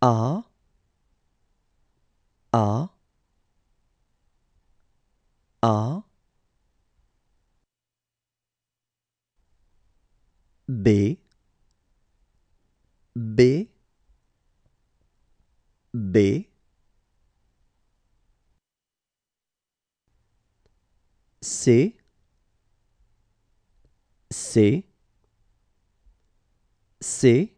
A A A. B B B. C C C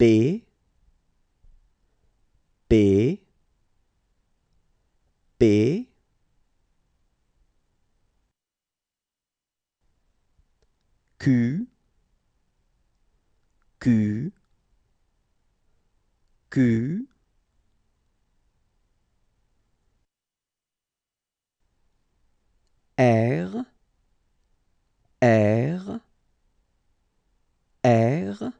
B B B Q Q Q R R R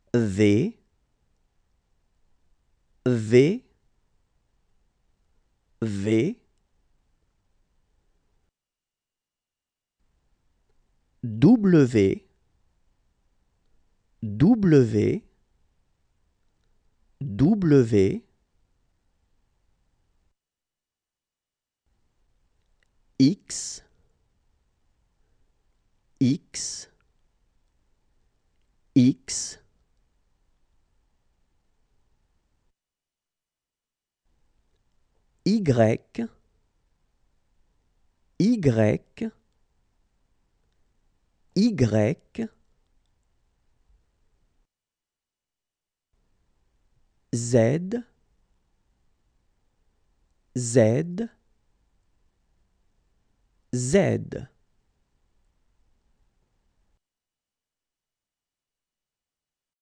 V V V. W W W. X X X Y Y Y Z Z Z